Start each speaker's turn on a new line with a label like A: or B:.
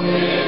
A: Amen.